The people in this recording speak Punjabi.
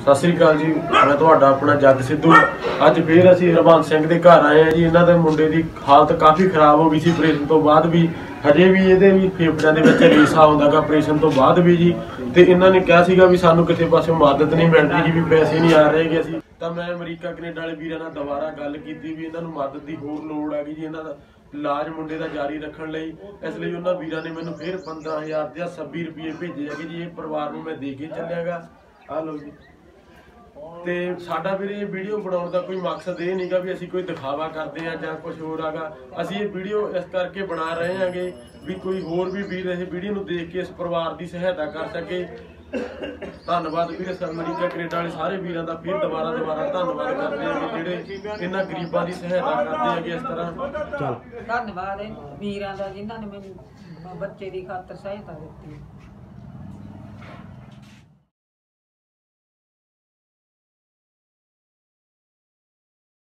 ਸਤਿ ਸ੍ਰੀ ਅਕਾਲ ਜੀ। ਮੈਂ ਤੁਹਾਡਾ ਆਪਣਾ ਜੱਗ ਸਿੱਧੂ। ਅੱਜ ਫੇਰ ਅਸੀਂ ਹਰਬੰਸ ਸਿੰਘ ਦੇ ਘਰ ਆਏ ਆ ਜੀ। ਇਹਨਾਂ ਦੇ ਮੁੰਡੇ ਦੀ ਹਾਲਤ ਕਾਫੀ ਖਰਾਬ ਹੋ ਗਈ ਸੀ ਆਪਰੇਸ਼ਨ ਤੋਂ ਬਾਅਦ ਵੀ। ਹਜੇ ਵੀ ਇਹਦੇ ਵੀ ਫੇਫੜਿਆਂ ਦੇ ਵਿੱਚ ਰੇਸਾ ਹੁੰਦਾਗਾ ਆਪਰੇਸ਼ਨ ਤੋਂ ਬਾਅਦ ਵੀ ਜੀ। ਤੇ ਇਹਨਾਂ ਨੇ ਕਿਹਾ ਸੀਗਾ ਵੀ ਸਾਨੂੰ ਕਿਸੇ ਪਾਸੇ ਮਦਦ ਨਹੀਂ ਮਿਲਦੀ ਜੀ, ਵੀ ਪੈਸੇ ਨਹੀਂ ਆ ਰਹੇਗੇ ਅਸੀਂ। ਤਾਂ ਮੈਂ ਅਮਰੀਕਾ, ਕੈਨੇਡਾ ਵਾਲੇ ਵੀਰਾਂ ਨਾਲ ਦੁਬਾਰਾ ਗੱਲ ਕੀਤੀ ਵੀ ਇਹਨਾਂ ਨੂੰ ਮਦਦ ਦੀ ਹੋਰ ਲੋੜ ਹੈਗੀ ਜੀ, ਇਹਨਾਂ ਦਾ ਇਲਾਜ ਮੁੰਡੇ ਦਾ ਜਾਰੀ ਰੱਖਣ ਲਈ। ਇਸ ਲਈ ਉਹਨਾਂ ਵੀਰਾਂ ਨੇ ਮੈਨੂੰ ਫੇਰ 15000 ਤੇ 26 ਰੁਪਏ ਭੇਜੇ ਹੈਗੇ ਜੀ। ਇਹ ਪਰਿਵਾਰ ਨੂੰ ਮੈਂ ਦੇ ਕੇ ਚੱਲਿਆਗਾ ਆ ਲਓ ਜੀ। ਤੇ ਸਾਡਾ ਵੀਰੇ ਇਹ ਵੀਡੀਓ ਬਣਾਉਣ ਦਾ ਕੋਈ ਮਕਸਦ ਇਹ ਨਹੀਂਗਾ ਵੀ ਅਸੀਂ ਕੋਈ ਦਿਖਾਵਾ ਕਰਦੇ ਆ ਜਾਂ ਕੁਝ ਹੋਰ ਆਗਾ। ਅਸੀਂ ਇਹ ਵੀਡੀਓ ਇਸ ਕਰਕੇ ਬਣਾ ਰਹੇ ਹਾਂਗੇ ਵੀ ਕੋਈ ਹੋਰ ਵੀ ਵੀਰ ਇਹ ਵੀਡੀਓ ਨੂੰ ਦੇਖ ਕੇ ਇਸ ਪਰਿਵਾਰ ਦੀ ਸਹਾਇਤਾ ਕਰ ਸਕੇ। ਧੰਨਵਾਦ ਵੀਰੇ ਅਮਰੀਕਾ, ਕੈਨੇਡਾ ਵਾਲੇ ਸਾਰੇ ਵੀਰਾਂ ਦਾ ਫਿਰ ਦੁਬਾਰਾ ਦੁਬਾਰਾ ਧੰਨਵਾਦ ਕਰਦੇ ਹਾਂ ਜਿਹੜੇ ਇਹਨਾਂ ਗਰੀਬਾਂ ਦੀ ਸਹਾਇਤਾ ਕਰਦੇ ਹੈਗੇ ਇਸ ਤਰ੍ਹਾਂ। ਧੰਨਵਾਦ ਵੀਰਾਂ ਦਾ ਜਿਨ੍ਹਾਂ ਨੇ ਮੈਨੂੰ ਬੱਚੇ ਦੀ ਖਾਤਰ ਸਹਾਇਤਾ ਦਿੱਤੀ।